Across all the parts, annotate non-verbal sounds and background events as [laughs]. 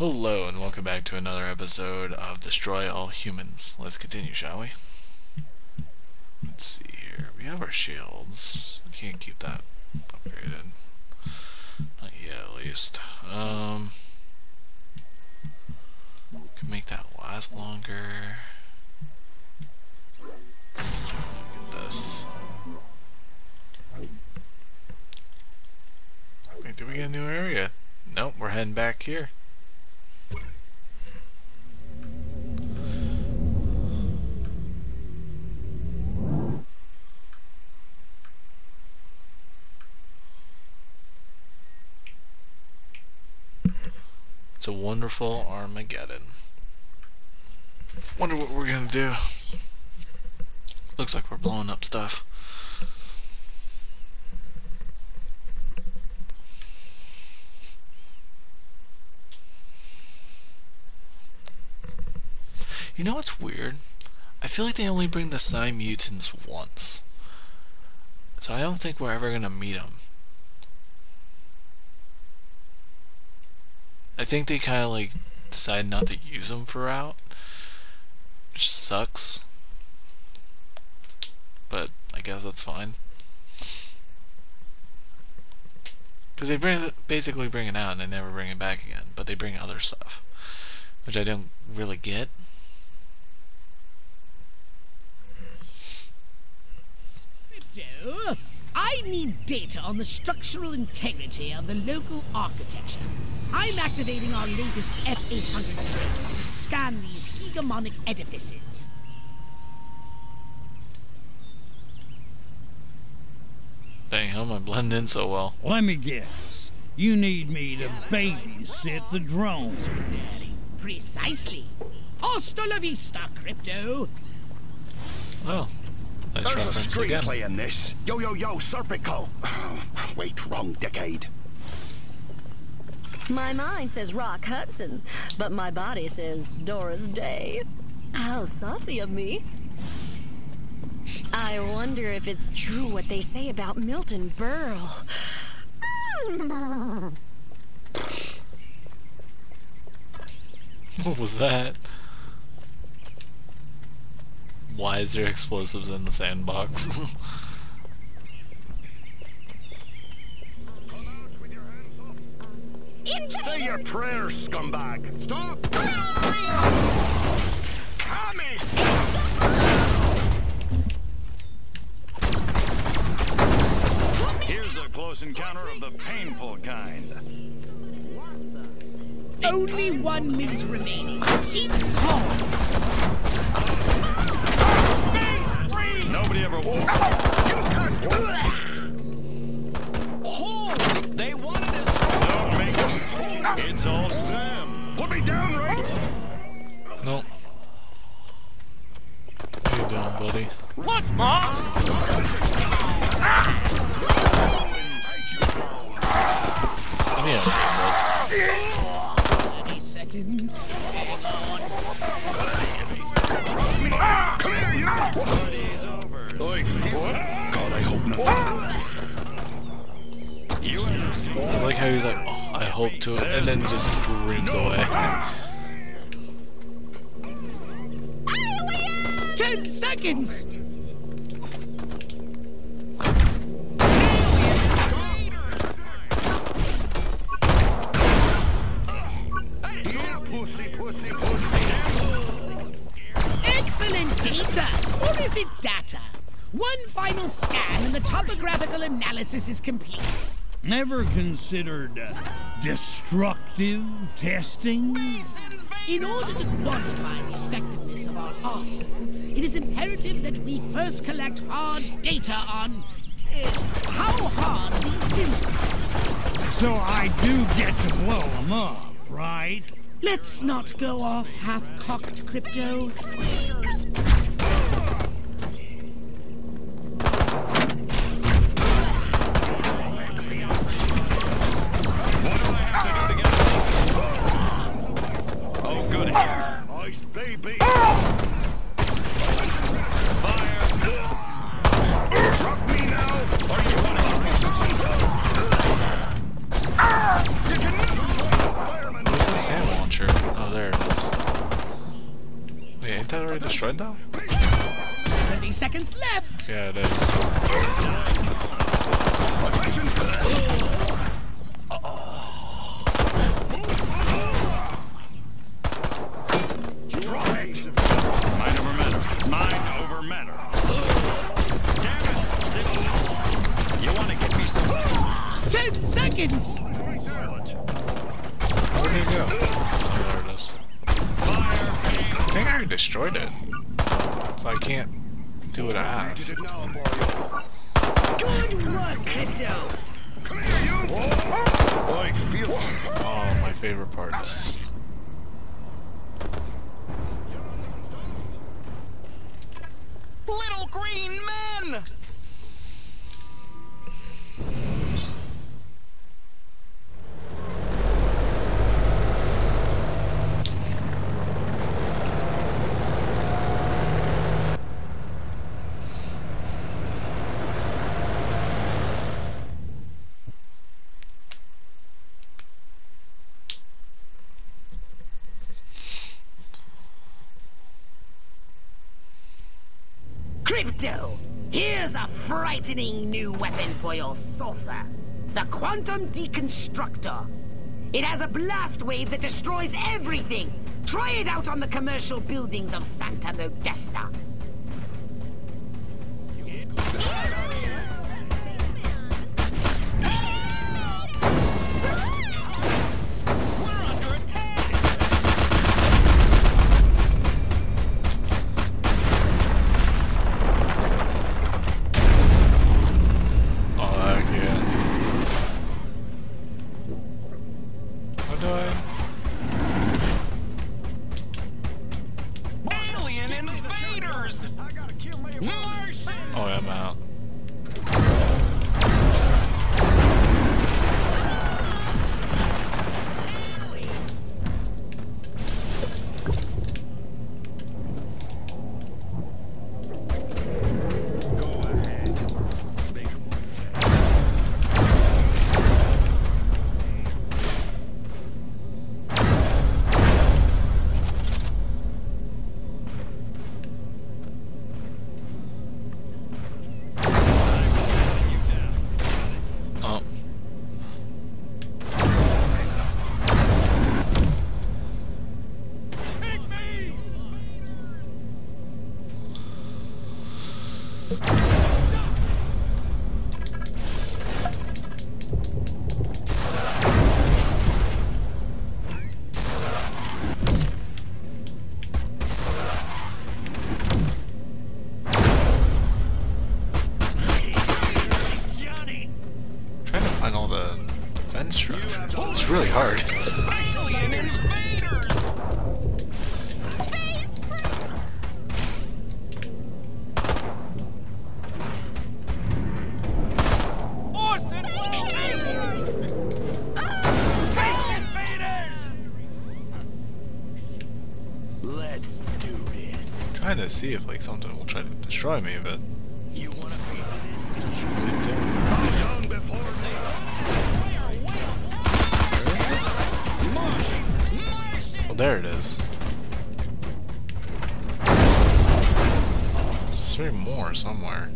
Hello and welcome back to another episode of Destroy All Humans. Let's continue, shall we? Let's see here. We have our shields. I can't keep that upgraded. Not yet, at least. Um, can make that last longer. Look at this. Wait, did we get a new area? Nope, we're heading back here. It's a wonderful Armageddon. Wonder what we're gonna do. Looks like we're blowing up stuff. You know what's weird? I feel like they only bring the Psi mutants once. So I don't think we're ever gonna meet them. I think they kind of like decide not to use them for out, which sucks. But I guess that's fine. Because they bring basically bring it out and they never bring it back again, but they bring other stuff, which I don't really get. Crypto, I need data on the structural integrity of the local architecture. I'm activating our latest F-800 drones to scan these hegemonic edifices. Dang, how am I blending in so well? Let me guess. You need me to babysit the drone. Precisely. Hasta la vista, Crypto. Oh, nice There's a reference again. screenplay in this. Yo, yo, yo, Serpico. [sighs] Wait, wrong decade. My mind says Rock Hudson, but my body says Doris Day. How saucy of me. I wonder if it's true what they say about Milton Berle. What was that? Why is there explosives in the sandbox? [laughs] Say your prayers, scumbag. Stop! Tommy! Here's a close encounter of the painful kind. Only one minute remaining. Keep calm. Nobody ever wore. Oh, Hold! They wanted us. Don't make them. It's all them. Put me down, right? no. What are you doing, buddy? What, Mom? Let me unload this. 30 seconds. I like how he's like, oh, I hope to, and then just screams away. Ten seconds. Excellent data. Or is it data? One final scan and the topographical analysis is complete. Never considered uh, destructive testing? In order to quantify the effectiveness of our arsenal, it is imperative that we first collect hard data on uh, how hard these minerals. So I do get to blow them up, right? Let's not go off half-cocked, Crypto. Ice baby! Launcher? Oh, there it is. Wait, ain't that already destroyed though? 30 seconds left! Yeah, it is. Seconds. Where'd he go? Oh, there it is. I think I already destroyed it. So I can't do what I asked. Good work, Crypto. Come here, you! I feel... Oh, my favorite parts. Little green men! Crypto, here's a frightening new weapon for your saucer. The Quantum Deconstructor. It has a blast wave that destroys everything. Try it out on the commercial buildings of Santa Modesta. I'm out. See if like something will try to destroy me, but You want a piece of this? it's really doing that. Done before Well, there it is. There's three more somewhere.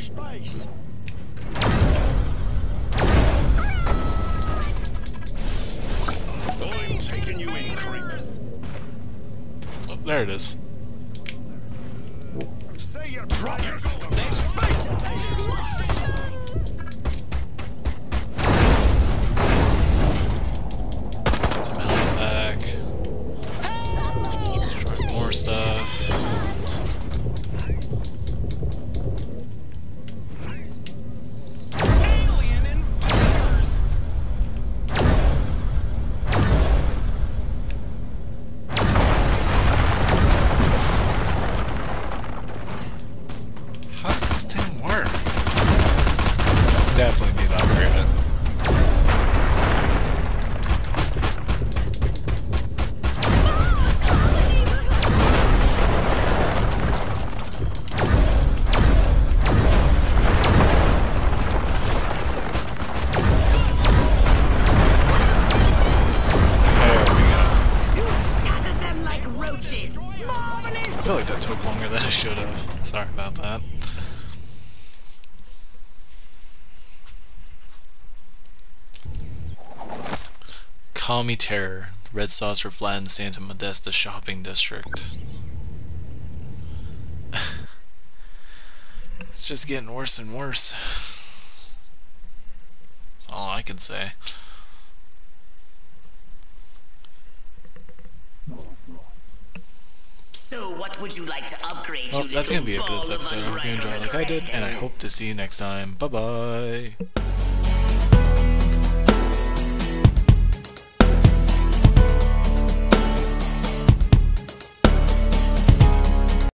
space. I'm taking you in. Oh, there it is. Roaches. I feel like that took longer than it should have. Sorry about that. Call me Terror, Red Saucer Flat in Santa Modesta Shopping District. [laughs] it's just getting worse and worse. That's all I can say. So, what would you like to upgrade? Well, that's gonna be it for this episode. I hope you enjoyed like I did, and I hope to see you next time. Bye bye.